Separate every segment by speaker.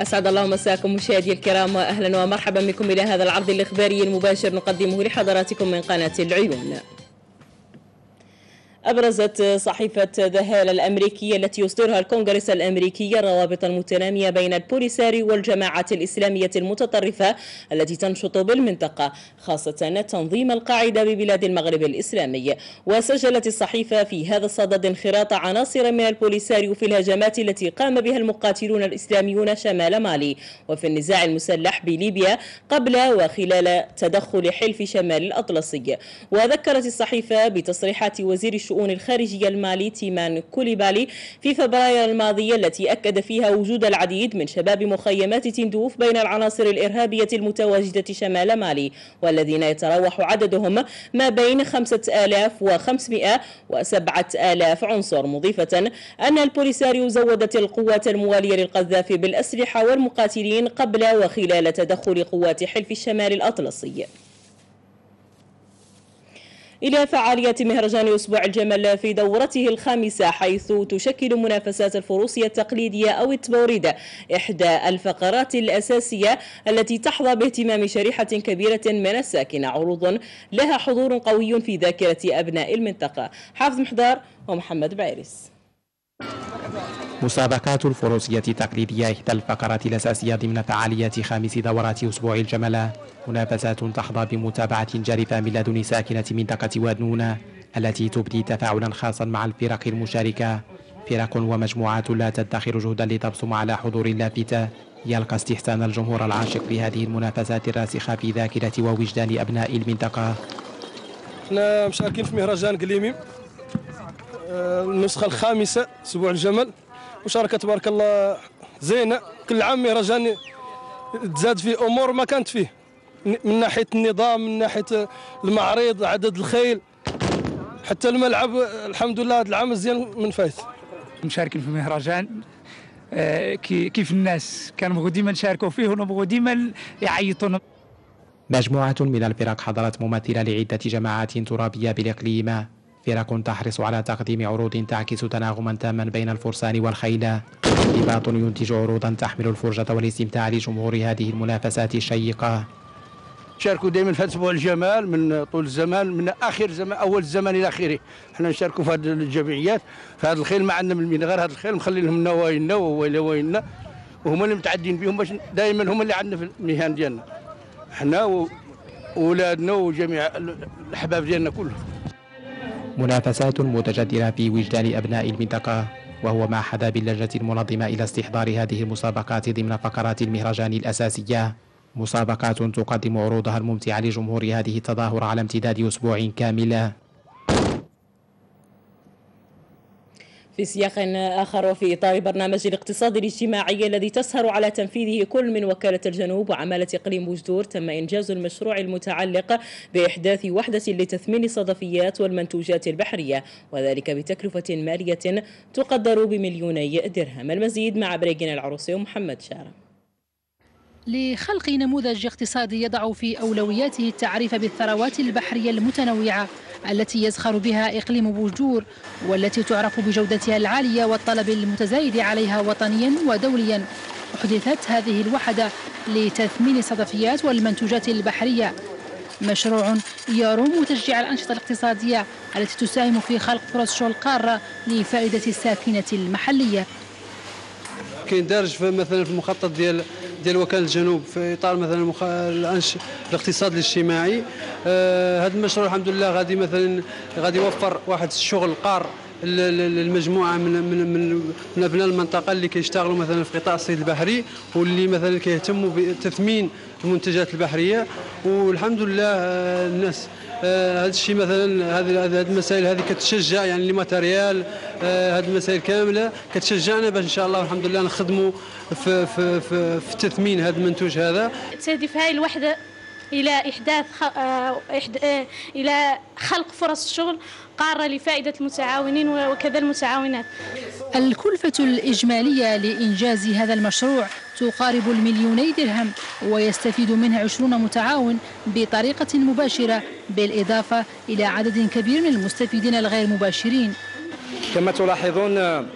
Speaker 1: أسعد الله مساكم مشاهدي الكرام وأهلا ومرحبا بكم إلى هذا العرض الإخباري المباشر نقدمه لحضراتكم من قناة العيون. أبرزت صحيفة ذا الأمريكية التي يصدرها الكونغرس الأمريكي الروابط المتنامية بين البوليساريو والجماعات الإسلامية المتطرفة التي تنشط بالمنطقة خاصة تنظيم القاعدة ببلاد المغرب الإسلامي. وسجلت الصحيفة في هذا الصدد انخراط عناصر من البوليساريو في الهجمات التي قام بها المقاتلون الإسلاميون شمال مالي. وفي النزاع المسلح بليبيا قبل وخلال تدخل حلف شمال الأطلسي. وذكرت الصحيفة بتصريحات وزير الشؤون الخارجية المالي تيمان كوليبالي في فبراير الماضي التي أكد فيها وجود العديد من شباب مخيمات تندوف بين العناصر الإرهابية المتواجدة شمال مالي والذين يتراوح عددهم ما بين 5500 و 7000 عنصر مضيفة أن البوليساريو زودت القوات الموالية للقذافي بالأسلحة والمقاتلين قبل وخلال تدخل قوات حلف الشمال الأطلسي. إلى فعاليات مهرجان أسبوع الجمل في دورته الخامسة حيث تشكل منافسات الفروسية التقليدية أو التبوريد إحدى الفقرات الأساسية التي تحظى باهتمام شريحة كبيرة من الساكنة. عروض لها حضور قوي في ذاكرة أبناء المنطقة. حافظ محضار ومحمد بعيرس.
Speaker 2: مسابقات الفروسية التقليدية إحدى الفقرات الأساسية ضمن فعاليات خامس دورات أسبوع الجملة منافسات تحظى بمتابعة جارفة من لدن ساكنة منطقة وادنونة التي تبدي تفاعلا خاصا مع الفرق المشاركة. فرق ومجموعات لا تدخر جهدا لتبصم على حضور لافتة. يلقى استحسان الجمهور العاشق بهذه المنافسات الراسخة في ذاكرة ووجدان أبناء المنطقة.
Speaker 3: إحنا مشاركين في مهرجان قليمي. النسخة الخامسة أسبوع الجمل. مشاركة تبارك الله زينة. كل عام مهرجان تزاد فيه أمور ما كانت فيه. من ناحية النظام من ناحية المعرض عدد الخيل. حتى الملعب الحمد لله هذا العام مزيان من فايت
Speaker 4: مشاركين في مهرجان. آه، كيف الناس كانوا ديما نشاركوا فيه ونبغوا ديما يعيطوا.
Speaker 2: مجموعة من الفرق حضرت ممثلة لعدة جماعات ترابية بالإقليم. فرق تحرص على تقديم عروض تعكس تناغما تاما بين الفرسان والخيل. رباط ينتج عروضا تحمل الفرجة والاستمتاع لجمهور هذه المنافسات الشيقة.
Speaker 5: شاركوا دائما في أسبوع الجمال من طول الزمان من آخر زمان أول الزمان إلى آخره. إحنا نشاركوا في هذه الجمعيات في هذا الخيل ما عندنا من غير هذا الخيل مخلي لهم نوايلنا وويلنا وهما اللي متعدين بهم باش دائما هما اللي عندنا في المهن ديالنا. إحنا واولادنا وجميع الأحباب ديالنا كلهم.
Speaker 2: منافسات متجدرة في وجدان أبناء المنطقة وهو ما حدا باللجنة المنظمة إلى استحضار هذه المسابقات ضمن فقرات المهرجان الأساسية. مسابقات تقدم عروضها الممتعة لجمهور هذه التظاهر على امتداد أسبوع كامل.
Speaker 1: في سياق آخر وفي إطار برنامج الاقتصاد الاجتماعي الذي تسهر على تنفيذه كل من وكالة الجنوب وعمالة إقليم وجدور تم إنجاز المشروع المتعلق بإحداث وحدة لتثمين الصدفيات والمنتوجات البحرية وذلك بتكلفة مالية تقدر بمليوني درهم. المزيد مع بريجين العروسي ومحمد شارع
Speaker 6: لخلق نموذج اقتصادي يضع في أولوياته التعريف بالثروات البحرية المتنوعة التي يزخر بها إقليم بوجدور والتي تعرف بجودتها العالية والطلب المتزايد عليها وطنيا ودوليا. أحدثت هذه الوحدة لتثمين الصدفيات والمنتوجات البحرية. مشروع يروم تشجيع الأنشطة الاقتصادية التي تساهم في خلق فرص شغل قارة لفائدة الساكنة المحلية.
Speaker 7: كاين دارج مثلا في المخطط ديال ديال وكالة الجنوب في إطار مثلا المخ... الاقتصاد الاجتماعي. آه هذا المشروع الحمد لله غادي مثلا غادي يوفر واحد الشغل قار المجموعه من من من, من أبناء المنطقة اللي كيشتغلوا مثلا في قطاع الصيد البحري واللي مثلا كيهتموا بتثمين المنتجات البحرية. والحمد لله آه الناس هذا الشيء مثلا هذه هذه المسائل هذه كتشجع يعني لي ماتيريال هذه المسائل كاملة كتشجعنا باش إن شاء الله الحمد لله نخدموا في في في, في تثمين هذا المنتوج هذا.
Speaker 8: تستهدف هذه الوحدة إلى إحداث إلى خلق فرص شغل قارة لفائدة المتعاونين وكذا المتعاونات.
Speaker 6: الكلفة الإجمالية لإنجاز هذا المشروع تقارب المليوني درهم ويستفيد منها عشرون متعاون بطريقة مباشرة بالإضافة إلى عدد كبير من المستفيدين الغير مباشرين
Speaker 9: كما تلاحظون آه،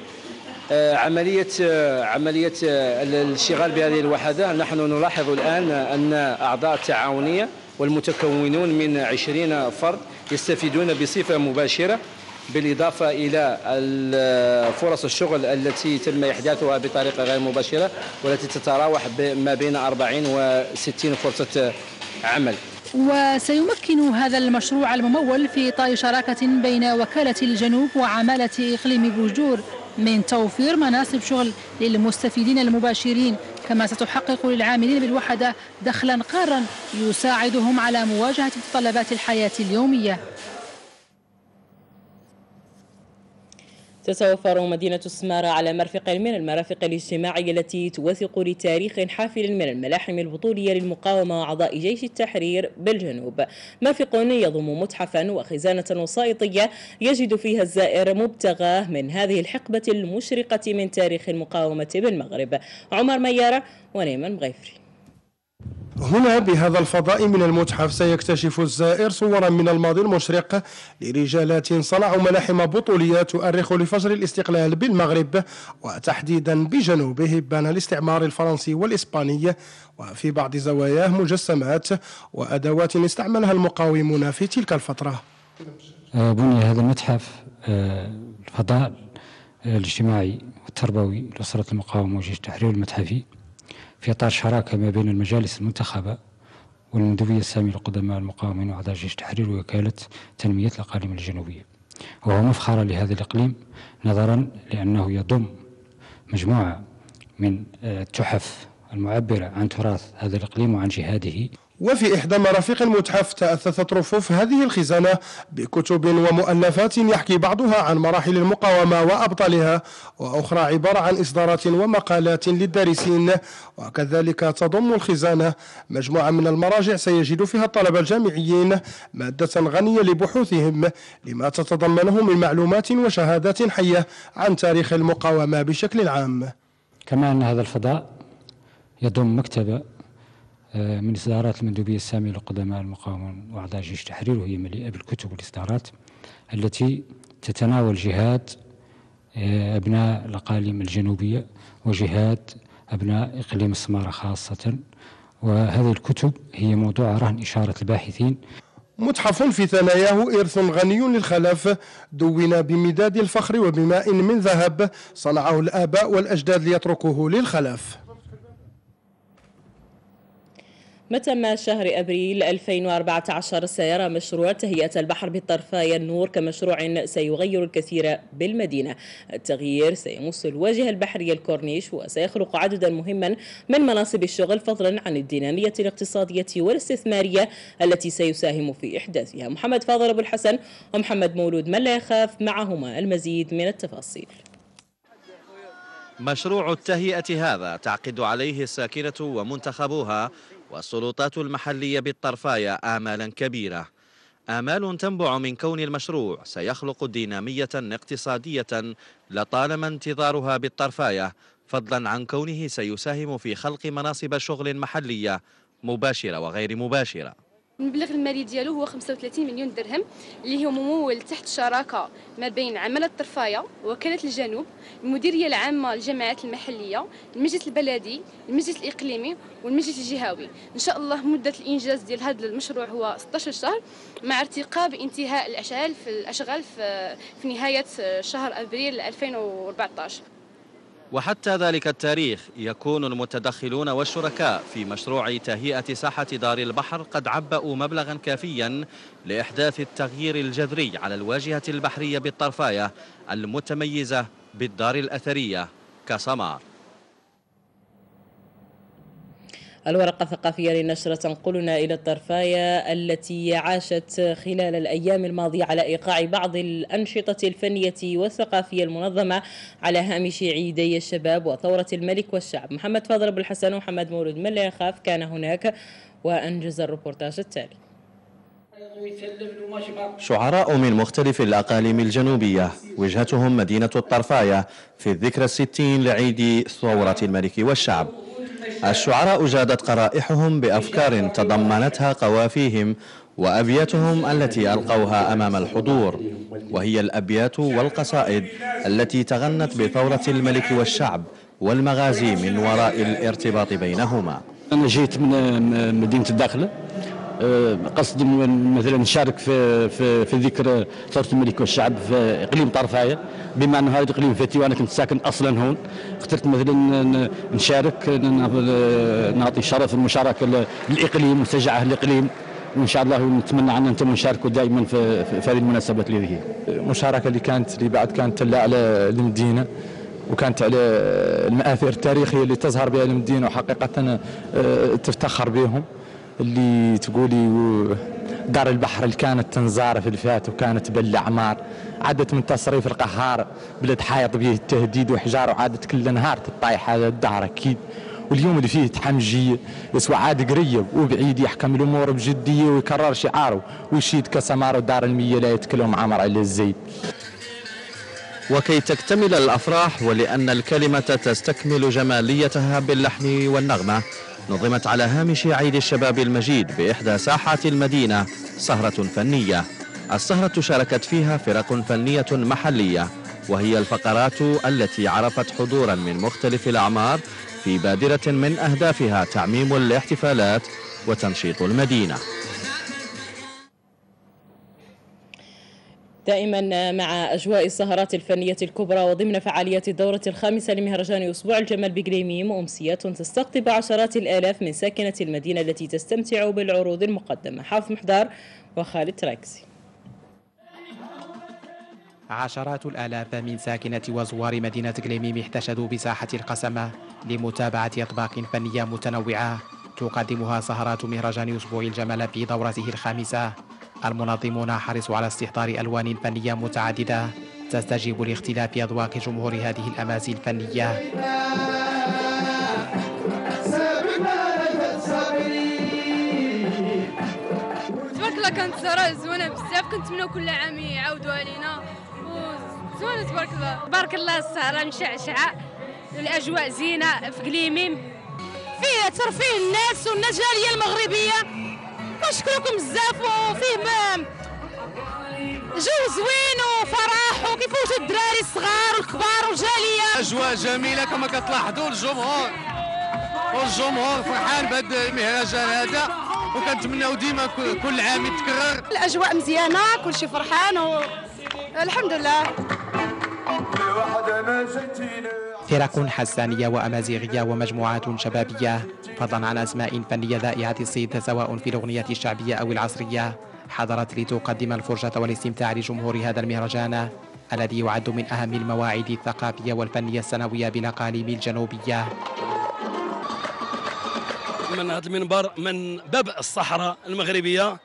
Speaker 9: عملية آه، عملية آه، الاشتغال بهذه الوحدة. نحن نلاحظ الآن أن أعضاء التعاونية والمتكونون من 20 فرد يستفيدون بصفة مباشرة بالإضافة إلى فرص الشغل التي تم إحداثها بطريقة غير مباشرة والتي تتراوح ما بين 40 و 60 فرصة عمل.
Speaker 6: وسيمكن هذا المشروع الممول في إطار شراكة بين وكالة الجنوب وعمالة إقليم بوجور. من توفير مناصب شغل للمستفيدين المباشرين كما ستحقق للعاملين بالوحدة دخلا قارا يساعدهم على مواجهة متطلبات الحياة اليومية.
Speaker 1: تتوفر مدينة سمارة على مرفق من المرافق الاجتماعية التي توثق لتاريخ حافل من الملاحم البطولية للمقاومة وأعضاء جيش التحرير بالجنوب. مرفق يضم متحفا وخزانة وسائطية يجد فيها الزائر مبتغاه من هذه الحقبة المشرقة من تاريخ المقاومة بالمغرب. عمر ميارة ونيمان مغيفري.
Speaker 10: هنا بهذا الفضاء من المتحف سيكتشف الزائر صورا من الماضي المشرق لرجالات صنعوا ملاحم بطولية تؤرخ لفجر الاستقلال بالمغرب وتحديدا بجنوبه بان الاستعمار الفرنسي والإسباني وفي بعض زواياه مجسمات وأدوات استعملها المقاومون في تلك الفترة.
Speaker 11: آه، بني هذا المتحف آه، الفضاء الاجتماعي والتربوي لأسرة المقاومة وجيش التحرير المتحفي. في إطار شراكة ما بين المجالس المنتخبة والمندوبية السامية لقدماء المقاومين وأعضاء جيش التحرير ووكالة تنمية الأقاليم الجنوبية. وهو مفخرة لهذا الإقليم نظرا لأنه يضم مجموعة من التحف المعبرة عن تراث هذا الإقليم وعن جهاده.
Speaker 10: وفي إحدى مرافق المتحف تأثثت رفوف هذه الخزانة بكتب ومؤلفات يحكي بعضها عن مراحل المقاومة وأبطالها وأخرى عبارة عن إصدارات ومقالات للدارسين. وكذلك تضم الخزانة مجموعة من المراجع سيجد فيها الطلبة الجامعيين مادة غنية لبحوثهم لما تتضمنه من معلومات وشهادات حية عن تاريخ المقاومة بشكل عام.
Speaker 11: كما أن هذا الفضاء يضم مكتبة من إصدارات المندوبية السامية لقدماء المقاومة وأعضاء جيش التحرير وهي مليئة بالكتب والإصدارات التي تتناول جهاد آه، أبناء الأقاليم الجنوبية وجهاد أبناء إقليم السمارة خاصة. وهذه الكتب هي موضوع رهن إشارة الباحثين.
Speaker 10: متحف في ثناياه إرث غني للخلف دون بمداد الفخر وبماء من ذهب صنعه الآباء والأجداد ليتركوه للخلف.
Speaker 1: متى ما شهر أبريل 2014 سيرى مشروع تهيئة البحر بالطرفاية النور كمشروع سيغير الكثير بالمدينة. التغيير سيمس الواجهة البحرية الكورنيش وسيخلق عددا مهما من مناصب الشغل فضلا عن الدينامية الاقتصادية والاستثمارية التي سيساهم في إحداثها. محمد فاضل أبو الحسن ومحمد مولود من لا يخاف معهما المزيد من التفاصيل.
Speaker 12: مشروع التهيئة هذا تعقد عليه الساكنة ومنتخبوها والسلطات المحلية بالطرفاية آمالا كبيرة. آمال تنبع من كون المشروع سيخلق دينامية اقتصادية لطالما انتظارها بالطرفاية فضلا عن كونه سيساهم في خلق مناصب شغل محلية مباشرة وغير مباشرة.
Speaker 13: المبلغ المالي ديالو هو 35 مليون درهم اللي هو ممول تحت شراكة ما بين عماله الطرفاية وكاله الجنوب المديرية العامة للجماعات المحلية المجلس البلدي المجلس الإقليمي والمجلس الجهوي. إن شاء الله مدة الإنجاز ديال هذا المشروع هو 16 شهر مع ارتقاء بانتهاء الأشغال في الأشغال في, نهاية شهر أبريل 2014
Speaker 12: وحتى ذلك التاريخ يكون المتدخلون والشركاء في مشروع تهيئة ساحة دار البحر قد عبأوا مبلغا كافيا لإحداث التغيير الجذري على الواجهة البحرية بالطرفاية المتميزة بالدار الأثرية كسمار.
Speaker 1: الورقة الثقافية للنشرة تنقلنا إلى الطرفاية التي عاشت خلال الأيام الماضية على إيقاع بعض الأنشطة الفنية والثقافية المنظمة على هامش عيدي الشباب وثورة الملك والشعب. محمد فاضل أبو الحسن ومحمد مولود من لا يخاف كان هناك وأنجز الريبورتاج التالي.
Speaker 12: شعراء من مختلف الأقاليم الجنوبية وجهتهم مدينة الطرفاية في الذكرى الستين لعيد ثورة الملك والشعب. الشعراء جادت قرائحهم بأفكار تضمنتها قوافيهم وأبياتهم التي ألقوها أمام الحضور وهي الأبيات والقصائد التي تغنت بثورة الملك والشعب والمغازي من وراء الارتباط بينهما.
Speaker 14: أنا جيت من مدينة الداخلة. قصد مثلا نشارك في في في ذكر ثوره الملك والشعب في إقليم طرفايه بما ان هذا الاقليم فتي وأنا كنت ساكن أصلا هون اخترت مثلا نشارك نعطي شرف المشاركة للاقليم وشجع أهل الاقليم وإن شاء الله نتمنى أن أنتم نشاركوا دائما في, في هذه المناسبات اللي هي.
Speaker 15: المشاركه اللي كانت اللي بعد كانت على المدينة وكانت على المآثر التاريخية اللي تظهر بها المدينة وحقيقه آه، تفتخر بهم. اللي تقولي دار البحر اللي كانت تنزار في الفات وكانت بالعمار عادت من تصريف القهار بلد حايط به التهديد وحجار وعادت كل نهار تطايح هذا الدار أكيد. واليوم اللي فيه تحمجية يسوى عاد قريب وبعيد يحكم الأمور بجدية ويكرر شعاره ويشيد كسمار ودار المية لا يتكلم عمر على الزيت
Speaker 12: وكي تكتمل الأفراح ولأن الكلمة تستكمل جماليتها باللحن والنغمة. نظمت على هامش عيد الشباب المجيد بإحدى ساحات المدينة سهرة فنية. السهرة شاركت فيها فرق فنية محلية وهي الفقرات التي عرفت حضورا من مختلف الأعمار في بادرة من أهدافها تعميم الاحتفالات وتنشيط المدينة.
Speaker 1: دائما مع أجواء السهرات الفنية الكبرى وضمن فعاليات الدورة الخامسة لمهرجان أسبوع الجمال بقليميم أمسيات تستقطب عشرات الآلاف من ساكنة المدينة التي تستمتع بالعروض المقدمة. حافظ محدار وخالد تراكسي.
Speaker 2: عشرات الآلاف من ساكنة وزوار مدينة قليميم احتشدوا بساحة القسمة لمتابعة أطباق فنية متنوعة تقدمها سهرات مهرجان أسبوع الجمال في دورته الخامسة. المنظمون حرصوا على استحضار ألوان فنية متعددة تستجيب لاختلاف أذواق جمهور هذه الأمازي الفنية.
Speaker 16: تبارك الله كانت زهرة زوينة بزاف كنتمناو كل عام يعاودوا علينا. زوينة تبارك الله.
Speaker 17: تبارك الله السهرة مشعشعة الأجواء زينة في قليميم
Speaker 18: فيها ترفيه الناس والناس جالية المغربية. كنشكركم بزاف وفيه جو زوين وفرح وكيفوش الدراري الصغار والكبار والجالية.
Speaker 19: أجواء جميلة كما كتلاحظوا الجمهور. والجمهور فرحان بهذا المهرجان هذا وكنتمناو ديما كل عام يتكرر.
Speaker 18: الأجواء مزيانة كلشي فرحان والحمد لله.
Speaker 2: فرق حسانية وأمازيغية ومجموعات شبابية فضلا عن أسماء فنية ذائعة الصيت سواء في الأغنية الشعبية أو العصرية. حضرت لتقدم الفرجة والاستمتاع لجمهور هذا المهرجان الذي يعد من أهم المواعيد الثقافية والفنية السنوية بالأقاليم الجنوبية.
Speaker 3: من هذا المنبر من باب الصحراء المغربية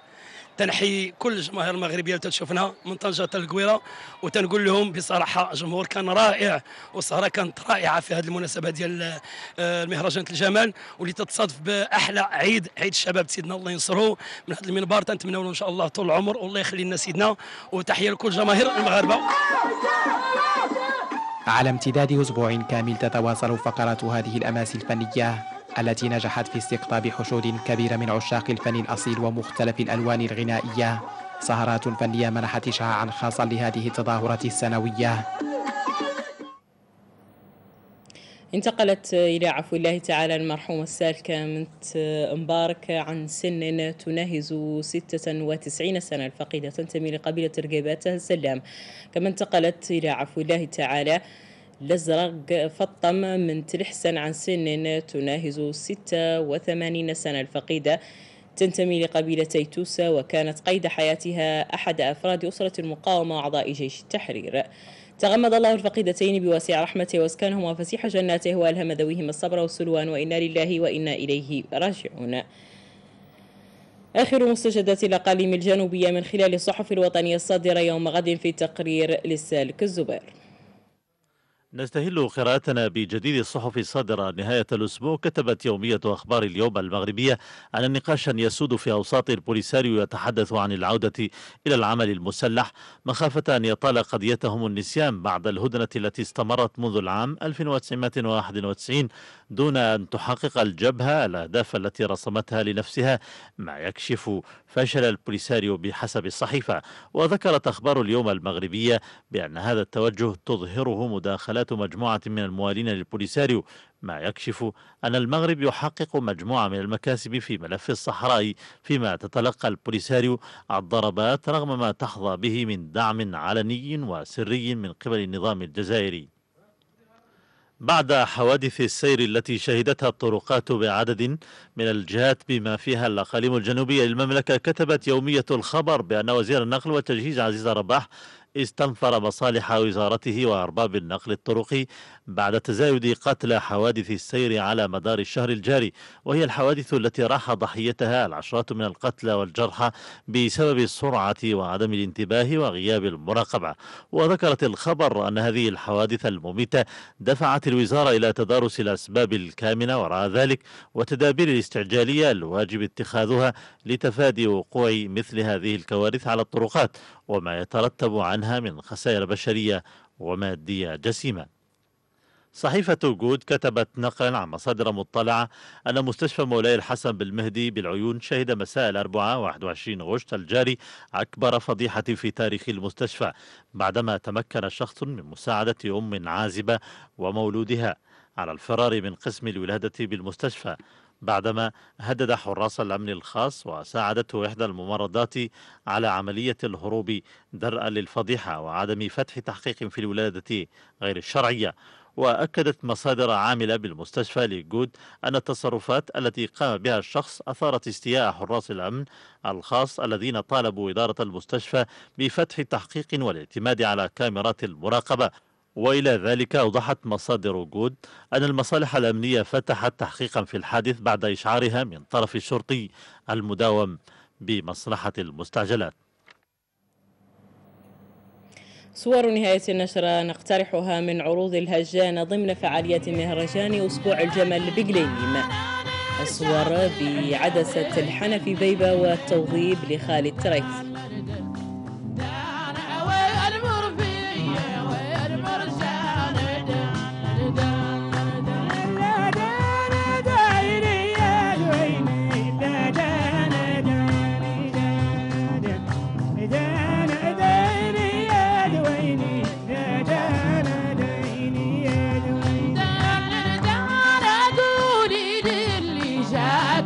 Speaker 3: تنحي كل الجماهير المغربيه اللي تشوفنا من طنجة حتى وتنقول لهم بصراحة الجمهور كان رائع والسهرة كانت رائعة في هذه المناسبة ديال آه، المهرجان الجمال واللي تتصادف بأحلى عيد عيد الشباب سيدنا الله ينصره من هذا المنبر. تنتمنوا له إن شاء الله طول العمر والله يخلي لنا سيدنا وتحية لكل جماهير المغاربة.
Speaker 2: على امتداد أسبوع كامل تتواصل فقرات هذه الاماسي الفنية التي نجحت في استقطاب حشود كبيرة من عشاق الفن الأصيل ومختلف الألوان الغنائية. سهرات فنية منحت إشعاعا خاصا لهذه التظاهرة السنوية.
Speaker 1: انتقلت إلى عفو الله تعالى المرحومة السالكة منت مبارك عن سن تناهز 96 سنة. الفقيدة تنتمي لقبيلة رقيبات السلام. كما انتقلت إلى عفو الله تعالى الأزرق فطم من تلحسن عن سن تناهز 86 سنة. الفقيدة تنتمي لقبيلة توسا وكانت قيد حياتها أحد أفراد أسرة المقاومة وأعضاء جيش التحرير. تغمد الله الفقيدتين بواسع رحمته واسكنهما فسيح جناته وألهم ذويهما الصبر والسلوان وإنا لله وإنا إليه راجعون. آخر مستجدات الأقاليم الجنوبية من خلال الصحف الوطنية الصادرة يوم غد في تقرير للسالك الزبير.
Speaker 20: نستهل قراءتنا بجديد الصحف الصادرة. نهاية الأسبوع كتبت يومية أخبار اليوم المغربية أن نقاشا يسود في أوساط البوليساريو يتحدث عن العودة إلى العمل المسلح مخافة أن يطال قضيتهم النسيان بعد الهدنة التي استمرت منذ العام 1991 دون أن تحقق الجبهة الأهداف التي رسمتها لنفسها ما يكشف فشل البوليساريو بحسب الصحيفة. وذكرت أخبار اليوم المغربية بأن هذا التوجه تظهره مداخلات مجموعة من الموالين للبوليساريو. ما يكشف أن المغرب يحقق مجموعة من المكاسب في ملف الصحراء فيما تتلقى البوليساريو الضربات رغم ما تحظى به من دعم علني وسري من قبل النظام الجزائري. بعد حوادث السير التي شهدتها الطرقات بعدد من الجهات بما فيها الأقاليم الجنوبية للمملكة كتبت يومية الخبر بأن وزير النقل والتجهيز عزيز رباح استنفر مصالح وزارته وأرباب النقل الطرقي بعد تزايد قتلى حوادث السير على مدار الشهر الجاري وهي الحوادث التي راح ضحيتها العشرات من القتلى والجرحى بسبب السرعة وعدم الانتباه وغياب المراقبة. وذكرت الخبر أن هذه الحوادث المميتة دفعت الوزارة إلى تدارس الأسباب الكامنة وراء ذلك وتدابير الاستعجالية الواجب اتخاذها لتفادي وقوع مثل هذه الكوارث على الطرقات وما يترتب عنها من خسائر بشرية ومادية جسيمة. صحيفة جود كتبت نقلا عن مصادر مطلعة أن مستشفى مولاي الحسن بالمهدي بالعيون شهد مساء الأربعاء 21 غشت الجاري أكبر فضيحة في تاريخ المستشفى بعدما تمكن شخص من مساعدة أم عازبة ومولودها على الفرار من قسم الولادة بالمستشفى. بعدما هدد حراس الأمن الخاص وساعدته إحدى الممرضات على عملية الهروب درءا للفضيحة وعدم فتح تحقيق في الولادة غير الشرعية. وأكدت مصادر عاملة بالمستشفى لجود أن التصرفات التي قام بها الشخص أثارت استياء حراس الأمن الخاص الذين طالبوا إدارة المستشفى بفتح تحقيق والاعتماد على كاميرات المراقبة. وإلى ذلك أوضحت مصادر جود أن المصالح الأمنية فتحت تحقيقا في الحادث بعد إشعارها من طرف الشرطي المداوم بمصلحة المستعجلات.
Speaker 1: صور نهاية النشرة نقترحها من عروض الهجان ضمن فعاليات مهرجان أسبوع الجمل بقليم الصور بعدسة الحنفي بيبة والتوظيف لخالد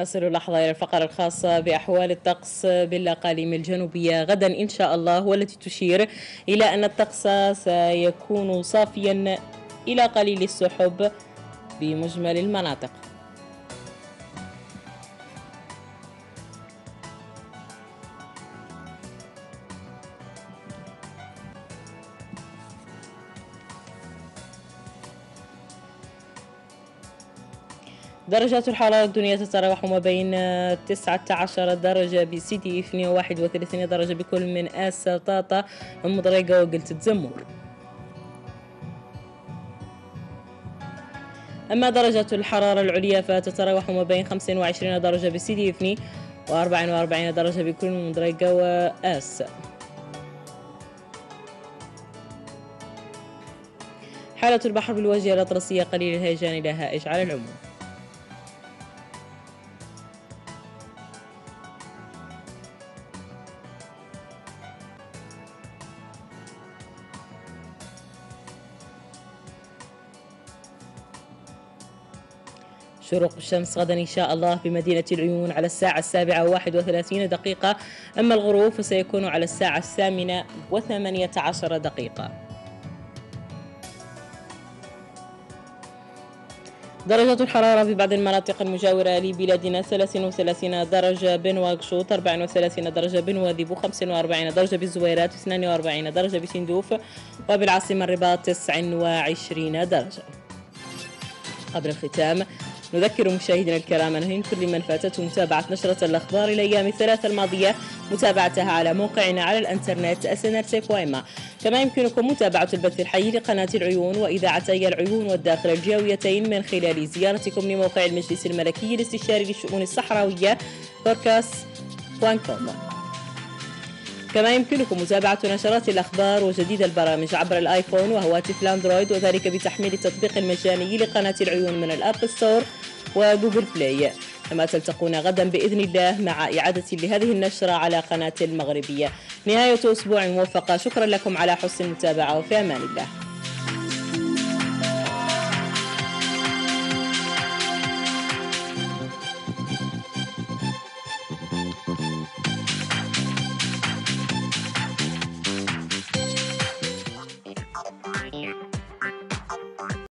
Speaker 1: نصل لحظة إلى الفقرة الخاصة بأحوال الطقس بالأقاليم الجنوبية. غدا إن شاء الله والتي تشير إلى أن الطقس سيكون صافيا إلى قليل السحب بمجمل المناطق. درجات الحرارة الدنيا تتراوح ما بين 19 درجة بسيدي إفني و 31 درجة بكل من آس طاطا ومضريقة وقلت تزمور أما درجة الحرارة العليا فتتراوح ما بين 25 درجة بسيدي إفني و 44 درجة بكل من مضريقة وآس. حالة البحر بالواجهة الأطلسية قليل الهيجان هائج على العموم. شروق الشمس غدا إن شاء الله بمدينة العيون على الساعة السابعة وواحد وثلاثين دقيقة. أما الغروب فسيكون على الساعة الثامنة وثمانية عشر دقيقة. درجة الحرارة في بعض المناطق المجاورة لبلادنا 33 درجة بنواكشوط 34 درجة بنواذيبو 45 درجة بالزويرات 42 درجة بسندوف وبالعاصمة الرباط 29 درجة. قبل الختام نذكر مشاهدينا الكرام أن كل من فاتته متابعة نشرة الأخبار الأيام الثلاثة الماضية متابعتها على موقعنا على الإنترنت snrt.co.ma كما يمكنكم متابعة البث الحي لقناة العيون وإذاعتي العيون والداخلة الجهويتين من خلال زيارتكم لموقع المجلس الملكي الاستشاري للشؤون الصحراوية corcas.com كما يمكنكم متابعة نشرات الأخبار وجديد البرامج عبر الآيفون وهواتف الأندرويد وذلك بتحميل التطبيق المجاني لقناة العيون من ال App Store. وجوجل بلاي. كما تلتقون غدا بإذن الله مع إعادة لهذه النشرة على قناة المغربية. نهاية أسبوع موفقة. شكرا لكم على حسن المتابعة وفي أمان الله.